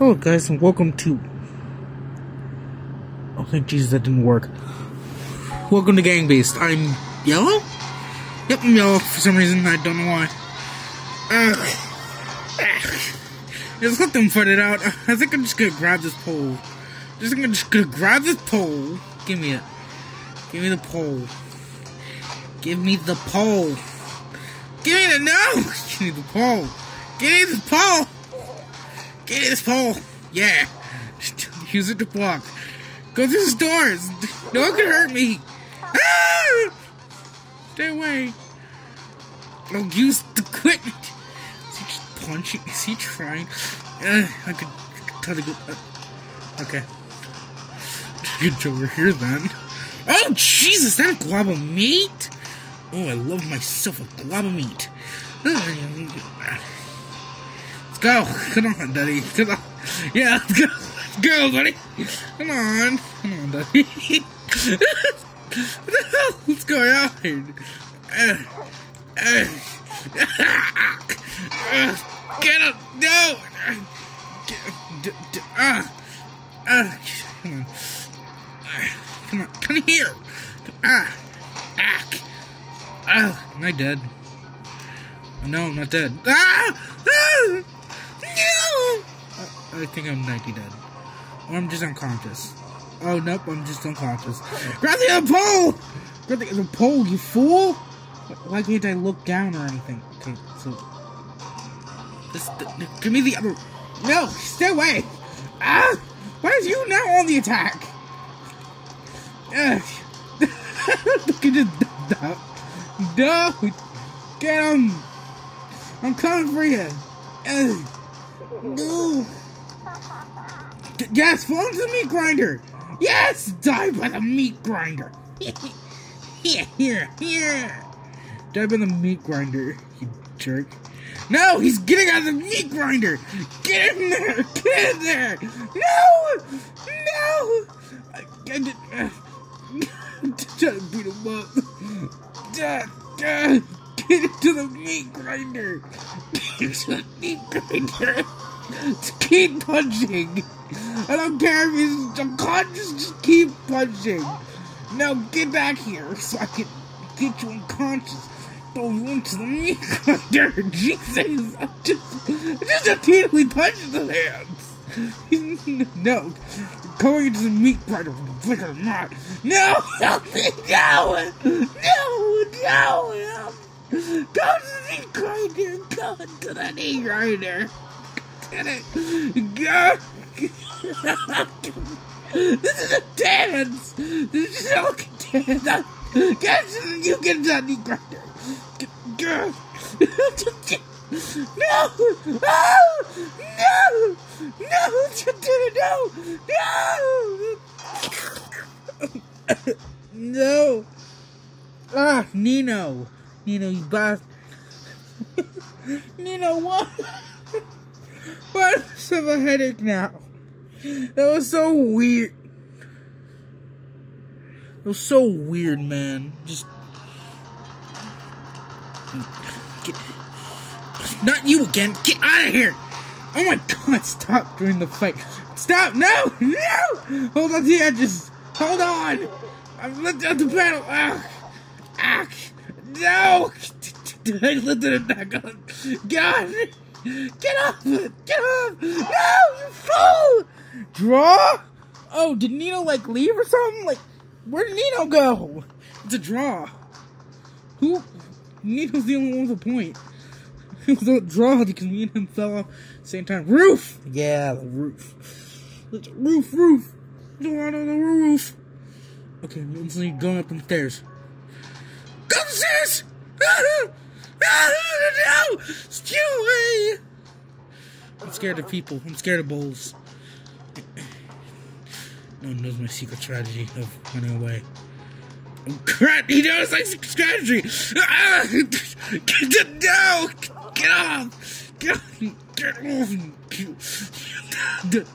Hello, guys, and welcome to. Oh, thank Jesus, that didn't work. Welcome to Gang Beast. I'm yellow? Yep, I'm yellow for some reason. I don't know why. Uh, just let them fight it out. I think I'm just gonna grab this pole. Just I'm just gonna grab this pole. Give me it. Give me the pole. Give me the pole. Give me the no. Give me the pole. Give me the pole. Get this pole. Yeah. Use it to block. Go through the doors. No one can hurt me. Ah! Stay away. I'll use the equipment. Is he just punching? Is he trying? Uh, I could try to go. Uh, okay. Get over here then. Oh, Jesus, that glob of meat? Oh, I love myself a glob of meat. Go. Come on, Daddy. Come on. Yeah, let's go. Let's go, buddy. Come on. Come on, hell? What's going on? Uh, uh, uh, get up. No. Get, d, uh, uh, come on. Come on. Come here. Ah. Ah. Ah. Am I dead? No, I'm not dead. Ah! I think I'm 90 dead. Or I'm just unconscious. Oh, nope, I'm just unconscious. Grab the other pole! Grab the other pole, you fool! Why can't I look down or anything? Okay, so... This, give me the other... No! Stay away! Ah! Why is you now on the attack? Uh, look at this... No! Get him! I'm coming for you! Uh, no. Yes, fall into the meat grinder. Yes, die by the meat grinder. here, here, here. Die by the meat grinder, you jerk. No, he's getting out of the meat grinder. Get in there. Get in there. No, no. I, I did. Uh, try to beat him up. Get into the meat grinder. Get into the meat grinder. Keep punching. I don't care if he's unconscious, just keep punching. Now get back here so I can get you unconscious. Throw you into the meat grinder. Jesus, I just, just repeatedly punched the hands. no, going into the meat grinder, flicker or not. No, help me, no, no, no, help. Go to the meat grinder, go to the meat grinder get it. Go. this is a dance. This is a dance. Get you get that knee grinder. Go. No! Oh! No! No! No! No! no! Ah, Nino! Nino, you bastard! Nino, what? I have a headache now? That was so weird. It was so weird, man. Just get not you again. Get out of here. Oh my god, stop during the fight. Stop! No! No! Hold on to the edges. Hold on! I'm lifting up the panel. Ah! Ah! No! I lifted it back up. God! Get off! Get off! No, you fool! Draw? Oh, did Nino like leave or something? Like, where did Nino go? It's a draw. Who? Nino's the only one with a point. It was a draw because me and him fell off same time. Roof! Yeah, the roof. It's roof, roof. Go on the roof. Okay, I'm going up the stairs. Go upstairs! No! Stew away! I'm scared of people. I'm scared of bulls. No one knows my secret strategy of running away. Oh, crap! He knows my secret strategy! Ah! Get no! Get off! Get off! Get off!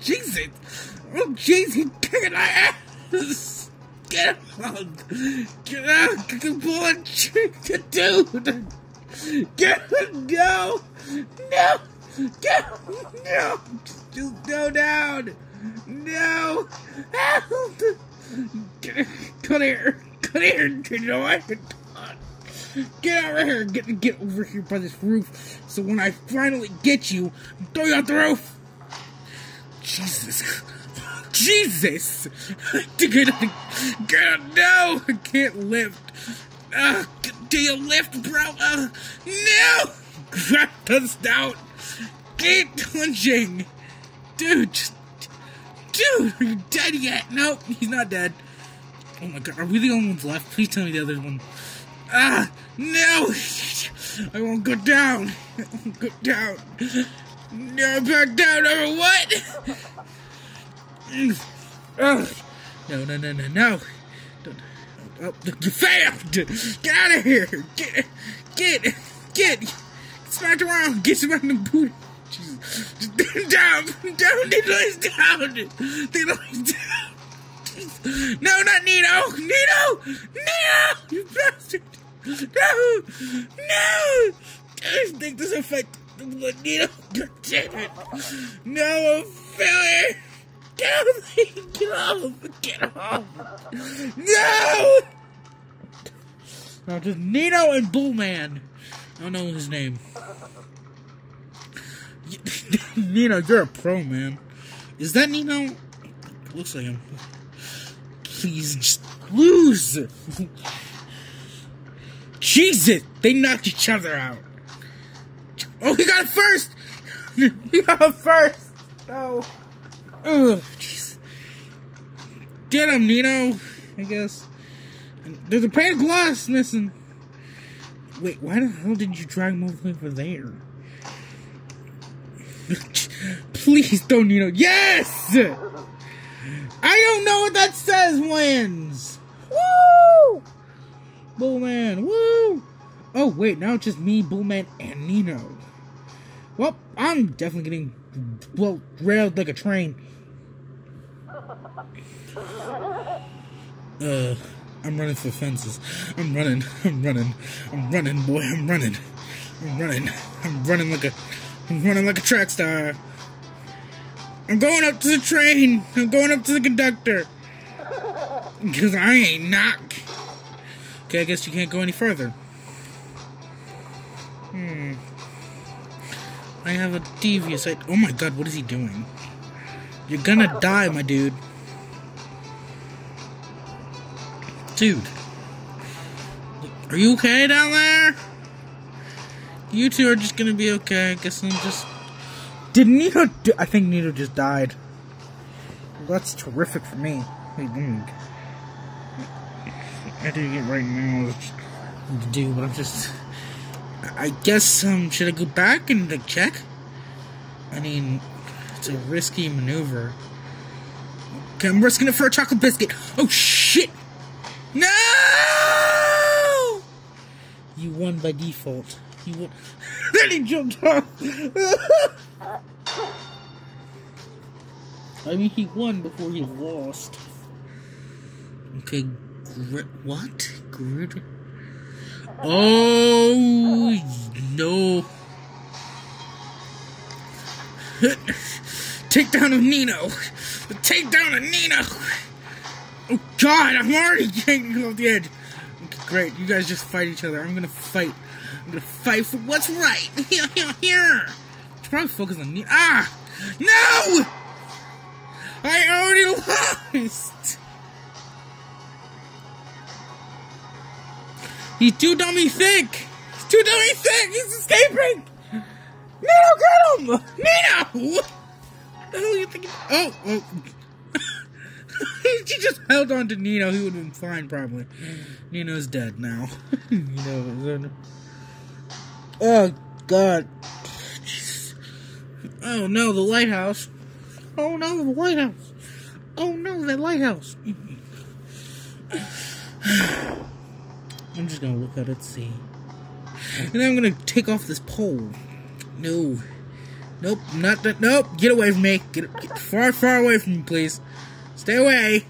Jesus! Oh, jeez! He's kicking my ass! Get off! Get out! The bullet! Dude! Get no! No! Go! No! Just go down! No! Help! Come here! Come here! You know what? Get over here! Get get over here by this roof. So when I finally get you, throw you out the roof. Jesus. Jesus! Get, get, no! I can't lift. Uh, do you lift, bro? Uh, no! Grab us down. Keep punching. Dude, just, dude, are you dead yet? Nope, he's not dead. Oh my god, are we the only ones left? Please tell me the other one. Ah, no! I won't go down. I won't go down. No, back down over what? Oh, no, no, no, no, no. Oh, you failed! Get out of here! Get, get, get! Smack around! Get some in the boot! Jesus. Just down! Down! They lies down! They lies down! No, not Nino! Nino! Nino! You bastard! No! No! I think this affect Nino! God damn it! No, I'm failure! Get off me! Get off! Get off! No! No, just Nino and Bullman. I don't know his name. Nino, you're a pro, man. Is that Nino? Looks like him. Please, just lose! Jesus! They knocked each other out. Oh, he got it first! he got it first! No. Ugh, jeez. Get him, Nino. I guess. There's a pane of glass missing. Wait, why the hell did you drag him over there? Please don't, Nino. Yes! I don't know what that says wins. Woo! Bullman, woo! Oh, wait, now it's just me, Bullman, and Nino. Well, I'm definitely getting well railed like a train. Uh, I'm running for fences. I'm running. I'm running. I'm running, boy. I'm running. I'm running. I'm running like a. I'm running like a track star. I'm going up to the train. I'm going up to the conductor. Because I ain't knock. Okay, I guess you can't go any further. Hmm. I have a devious. I, oh my god, what is he doing? You're gonna die, my dude. Dude. Are you okay down there? You two are just gonna be okay. I guess I'm just. Did Nito. Do- I think Nito just died. Well, that's terrific for me. Me. I didn't get right now. To do, but I'm just. I guess, um, should I go back and check? I mean, it's a risky maneuver. Okay, I'm risking it for a chocolate biscuit. Oh shit! No! You won by default. You won. then he jumped off. I mean, he won before he lost. Okay, gr- what? Grid? Oh no! Takedown of Nino. The takedown of Nino. Oh God, I'm already getting off the edge. Okay, great. You guys just fight each other. I'm gonna fight. I'm gonna fight for what's right. Here, here, here. Focus on Nino. Ah, no! I already lost. He's too dummy thick. He's too dummy thick. He's escaping. Nino, get him! Nino! The hell you thinking? Oh, oh. he just held on to Nino. He would have been fine, probably. Nino's dead now. know. Oh God. Jesus. Oh no, the lighthouse. Oh no, the lighthouse. Oh no, the lighthouse. I'm just gonna look at it, see. And then I'm gonna take off this pole. No. Nope, not that. Nope, get away from me. Get, get far, far away from me, please. Stay away.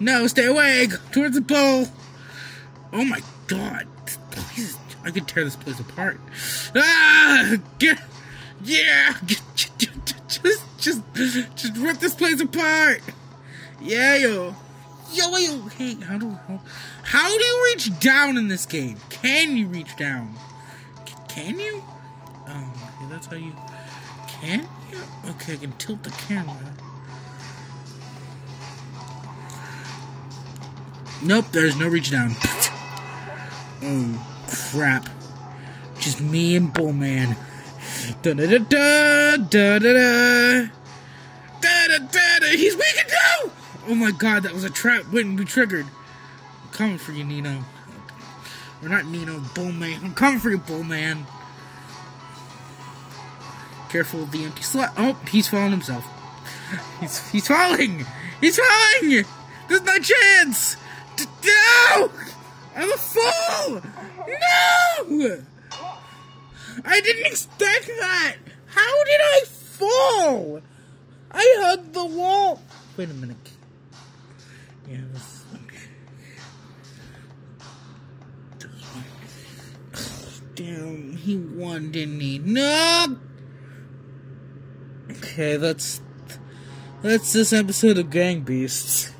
No, stay away. Go towards the pole. Oh my god. I could tear this place apart. Ah! Get, Yeah! Just, just, just rip this place apart! Yeah, yo. Yo, yo, hey, how do, how, how do you reach down in this game? Can you reach down? C can you? Oh, okay, that's how you, can you? Okay, I can tilt the camera. Nope, there's no reach down. oh, crap. Just me and Bullman. Da da da da da da da da da da. He's weakened too. Oh my god, that was a trap Wouldn't be triggered. I'm coming for you, Nino. Or not Nino, Bullman. I'm coming for you, Bullman. Careful of the empty slot. Oh, he's falling himself. He's he's falling. He's falling. There's no chance. D no! I'm a fool. No! I didn't expect that! How did I fall? I hugged the wall. Wait a minute. Damn, he won, didn't he? No! Okay, that's that's this episode of Gang Beasts.